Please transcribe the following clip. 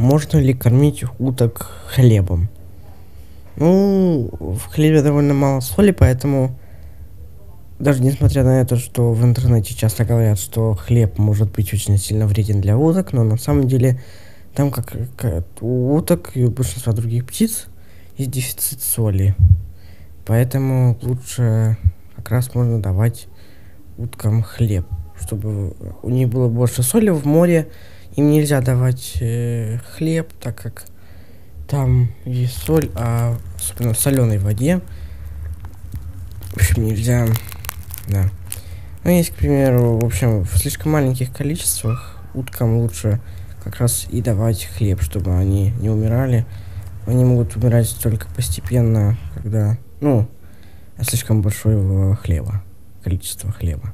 Можно ли кормить уток хлебом? Ну, в хлебе довольно мало соли, поэтому даже несмотря на это, что в интернете часто говорят, что хлеб может быть очень сильно вреден для уток, но на самом деле там как, как у уток и у большинства других птиц есть дефицит соли. Поэтому лучше как раз можно давать уткам хлеб, чтобы у них было больше соли в море. Им нельзя давать э, хлеб, так как там есть соль, а особенно в соленой воде. В общем, нельзя, да. Ну, есть, к примеру, в общем, в слишком маленьких количествах уткам лучше как раз и давать хлеб, чтобы они не умирали. Они могут умирать только постепенно, когда, ну, слишком большое хлеба, количество хлеба.